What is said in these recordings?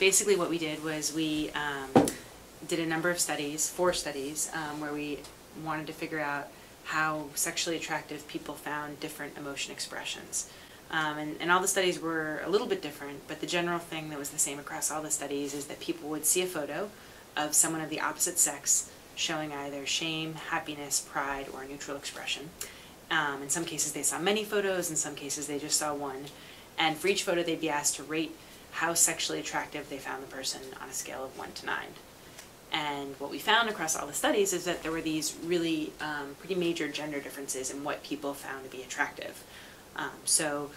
basically what we did was we um, did a number of studies, four studies, um, where we wanted to figure out how sexually attractive people found different emotion expressions. Um, and, and all the studies were a little bit different, but the general thing that was the same across all the studies is that people would see a photo of someone of the opposite sex showing either shame, happiness, pride, or a neutral expression. Um, in some cases they saw many photos, in some cases they just saw one. And for each photo they'd be asked to rate how sexually attractive they found the person on a scale of 1 to 9. And what we found across all the studies is that there were these really um, pretty major gender differences in what people found to be attractive. Um, so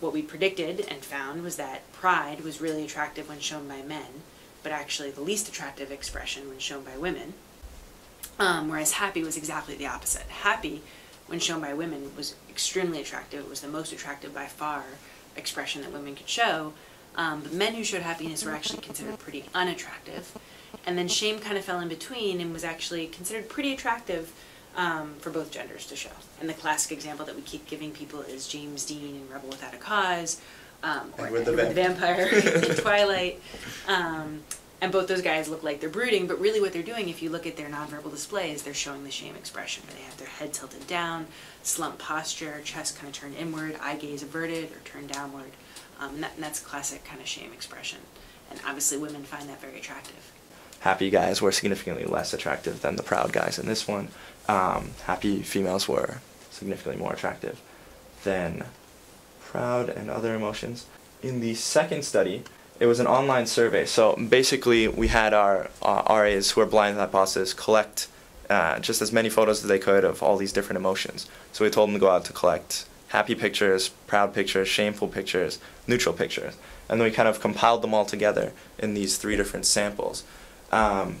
what we predicted and found was that pride was really attractive when shown by men, but actually the least attractive expression when shown by women. Um, whereas happy was exactly the opposite. Happy, when shown by women, was extremely attractive. It was the most attractive by far expression that women could show. Um, but men who showed happiness were actually considered pretty unattractive. And then shame kind of fell in between and was actually considered pretty attractive um, for both genders to show. And the classic example that we keep giving people is James Dean in Rebel Without a Cause, um, or Edward the Edward the Vampire in Twilight. Um, and both those guys look like they're brooding, but really what they're doing, if you look at their nonverbal display, is they're showing the shame expression, where they have their head tilted down, slumped posture, chest kind of turned inward, eye gaze averted or turned downward. Um, and, that, and that's a classic kind of shame expression. And obviously women find that very attractive. Happy guys were significantly less attractive than the proud guys in this one. Um, happy females were significantly more attractive than proud and other emotions. In the second study, it was an online survey. So basically, we had our uh, RAs who are blind to hypothesis collect uh, just as many photos as they could of all these different emotions. So we told them to go out to collect happy pictures, proud pictures, shameful pictures, neutral pictures. And then we kind of compiled them all together in these three different samples. Um,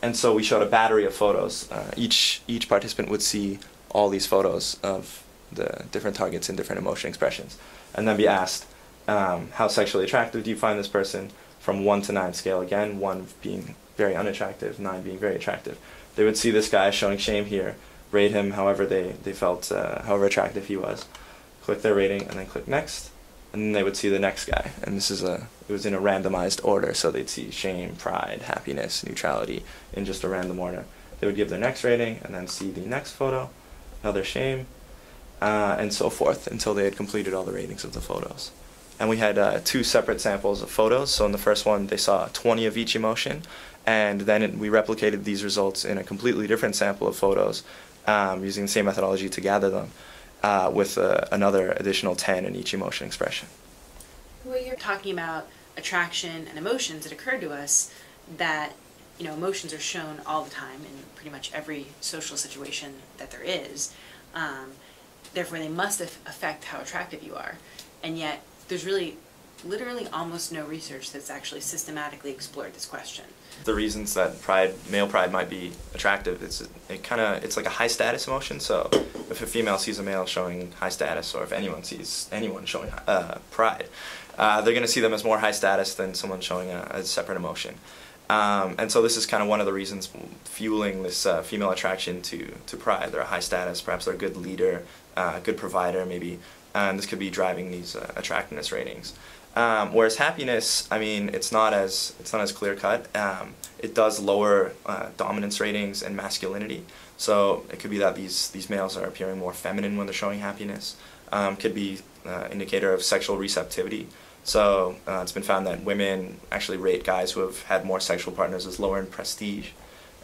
and so we showed a battery of photos. Uh, each, each participant would see all these photos of the different targets and different emotion expressions. And then be asked, um, how sexually attractive do you find this person? From 1 to 9 scale, again, 1 being very unattractive, 9 being very attractive. They would see this guy showing shame here, rate him however they, they felt, uh, however attractive he was click their rating, and then click next. And then they would see the next guy. And this is a, it was in a randomized order, so they'd see shame, pride, happiness, neutrality in just a random order. They would give their next rating, and then see the next photo, another shame, uh, and so forth until they had completed all the ratings of the photos. And we had uh, two separate samples of photos. So in the first one, they saw 20 of each emotion, and then it, we replicated these results in a completely different sample of photos um, using the same methodology to gather them uh, with uh, another additional 10 in each emotion expression. Well, you're talking about attraction and emotions. It occurred to us that you know emotions are shown all the time in pretty much every social situation that there is. Um, therefore, they must affect how attractive you are, and yet there's really literally almost no research that's actually systematically explored this question. The reasons that pride, male pride, might be attractive, it's it kind of it's like a high status emotion. So if a female sees a male showing high status, or if anyone sees anyone showing uh, pride, uh, they're going to see them as more high status than someone showing a, a separate emotion. Um, and so this is kind of one of the reasons fueling this uh, female attraction to, to pride. They're a high status, perhaps they're a good leader, uh, good provider maybe, and this could be driving these uh, attractiveness ratings. Um, whereas happiness, I mean, it's not as it's not as clear cut. Um, it does lower uh, dominance ratings and masculinity. So it could be that these these males are appearing more feminine when they're showing happiness. Um, could be uh, indicator of sexual receptivity. So uh, it's been found that women actually rate guys who have had more sexual partners as lower in prestige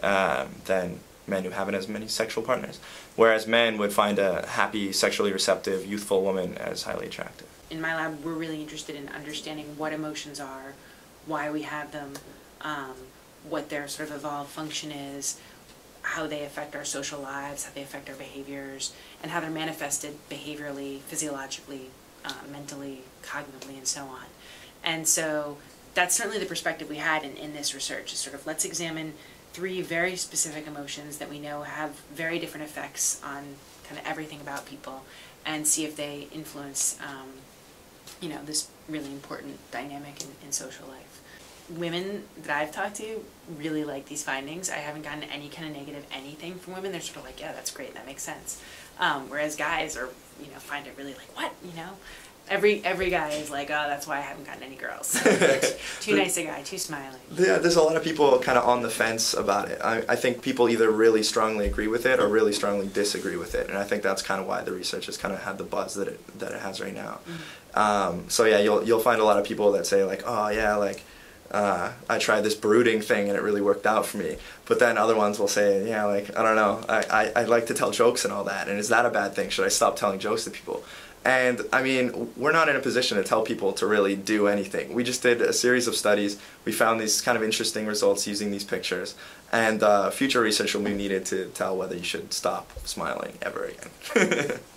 um, than men who haven't as many sexual partners. Whereas men would find a happy, sexually receptive, youthful woman as highly attractive in my lab, we're really interested in understanding what emotions are, why we have them, um, what their sort of evolved function is, how they affect our social lives, how they affect our behaviors, and how they're manifested behaviorally, physiologically, uh, mentally, cognitively, and so on. And so that's certainly the perspective we had in, in this research, is sort of let's examine three very specific emotions that we know have very different effects on kind of everything about people and see if they influence um, you know, this really important dynamic in, in social life. Women that I've talked to really like these findings. I haven't gotten any kind of negative anything from women. They're sort of like, yeah, that's great, that makes sense. Um, whereas guys are, you know, find it really like, what, you know? Every every guy is like, oh, that's why I haven't gotten any girls. too nice a guy, too smiling. Yeah, there's a lot of people kind of on the fence about it. I, I think people either really strongly agree with it or really strongly disagree with it, and I think that's kind of why the research has kind of had the buzz that it that it has right now. Mm-hmm. Um, so yeah, you'll you'll find a lot of people that say like, oh yeah, like uh, I tried this brooding thing and it really worked out for me. But then other ones will say, yeah, like I don't know, I, I I like to tell jokes and all that, and is that a bad thing? Should I stop telling jokes to people? And I mean, we're not in a position to tell people to really do anything. We just did a series of studies. We found these kind of interesting results using these pictures. And uh, future research will be needed to tell whether you should stop smiling ever again.